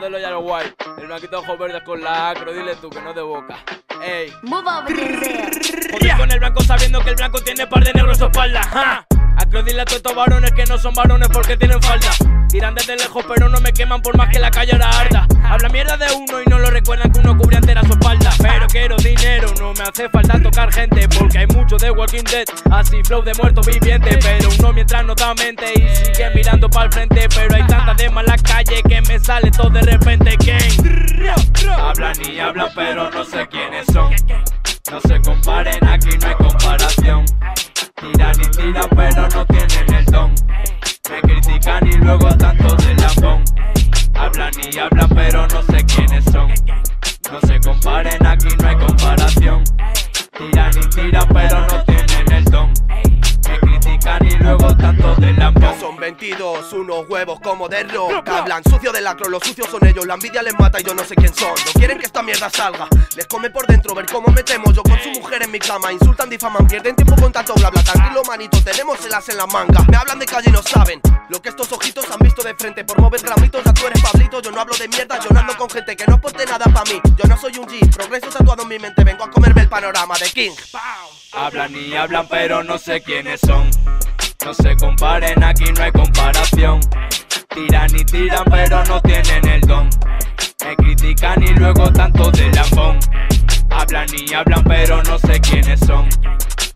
de los Yellow White. El blanquito ojos verdes con la acro, dile tú que no de boca. Ey. Move over con el blanco sabiendo que el blanco tiene par de negros en su espalda. Ja. Acro dile a todos estos varones que no son varones porque tienen falda. Tiran desde lejos pero no me queman por más que la calle era harta. Habla mierda de uno y no lo recuerdan hace falta tocar gente porque hay mucho de Walking Dead. Así flow de muerto viviente, pero uno mientras no da mente y sigue mirando para el frente. Pero hay tanta de en la calle que me sale todo de repente. Hablan y hablan pero no sé quiénes son. No se comparen, aquí no hay comparación. Tiran y tiran pero no tienen el don. Me critican y luego tanto de lambón. Hablan y hablan pero no sé quiénes son. No se comparen, aquí 22, unos huevos como de rock Hablan sucio de lacro, los sucios son ellos La envidia les mata y yo no sé quién son. No quieren que esta mierda salga Les come por dentro ver cómo me temo. Yo con su mujer en mi cama Insultan, difaman, pierden tiempo con tanto bla bla. Tranquilo manito, tenemos el as en la manga. Me hablan de calle y no saben Lo que estos ojitos han visto de frente. Por mover gramitos ya tú eres Pablito Yo no hablo de mierda, yo no ando con gente que no aporte nada pa' mí. Yo no soy un G, progreso tatuado en mi mente Vengo a comerme el panorama de King. Hablan y hablan pero no sé quiénes son. No se comparen, aquí no hay comparación. Tiran y tiran pero no tienen el don. Me critican y luego tanto de lambón. Hablan y hablan pero no sé quiénes son.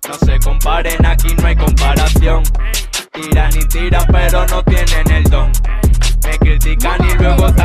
No se comparen, aquí no hay comparación. Tiran y tiran pero no tienen el don. Me critican y luego tanto.